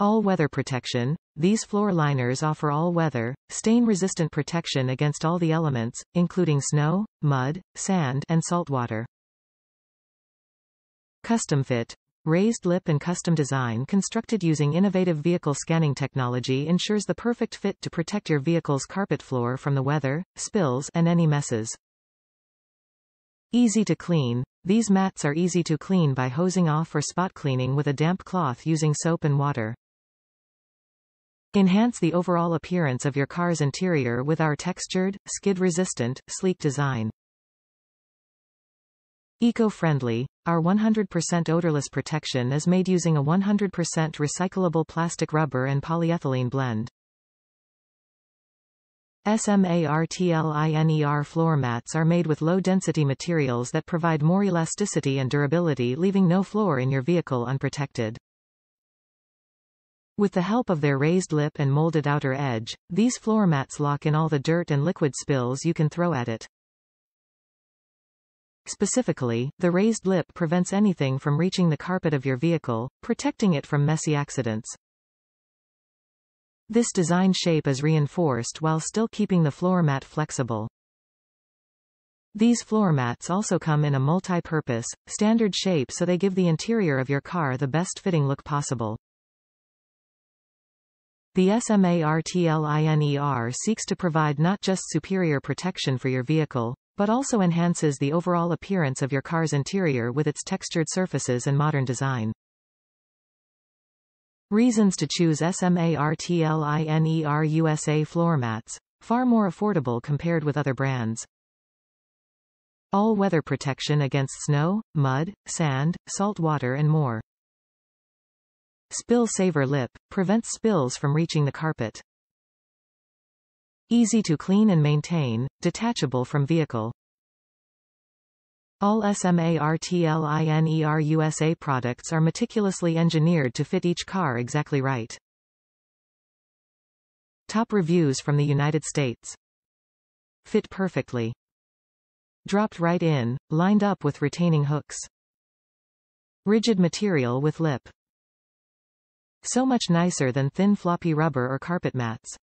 All-weather protection. These floor liners offer all-weather, stain-resistant protection against all the elements, including snow, mud, sand, and saltwater. Custom fit. Raised lip and custom design constructed using innovative vehicle scanning technology ensures the perfect fit to protect your vehicle's carpet floor from the weather, spills, and any messes. Easy to clean. These mats are easy to clean by hosing off or spot cleaning with a damp cloth using soap and water. Enhance the overall appearance of your car's interior with our textured, skid-resistant, sleek design. Eco-friendly, our 100% odorless protection is made using a 100% recyclable plastic rubber and polyethylene blend. SMARTLINER floor mats are made with low-density materials that provide more elasticity and durability leaving no floor in your vehicle unprotected. With the help of their raised lip and molded outer edge, these floor mats lock in all the dirt and liquid spills you can throw at it. Specifically, the raised lip prevents anything from reaching the carpet of your vehicle, protecting it from messy accidents. This design shape is reinforced while still keeping the floor mat flexible. These floor mats also come in a multi-purpose, standard shape so they give the interior of your car the best fitting look possible. The SMARTLINER seeks to provide not just superior protection for your vehicle, but also enhances the overall appearance of your car's interior with its textured surfaces and modern design. Reasons to choose SMARTLINER USA floor mats. Far more affordable compared with other brands. All-weather protection against snow, mud, sand, salt water and more. Spill Saver Lip, prevents spills from reaching the carpet. Easy to clean and maintain, detachable from vehicle. All SMARTLINER USA products are meticulously engineered to fit each car exactly right. Top reviews from the United States. Fit perfectly. Dropped right in, lined up with retaining hooks. Rigid material with lip. So much nicer than thin floppy rubber or carpet mats.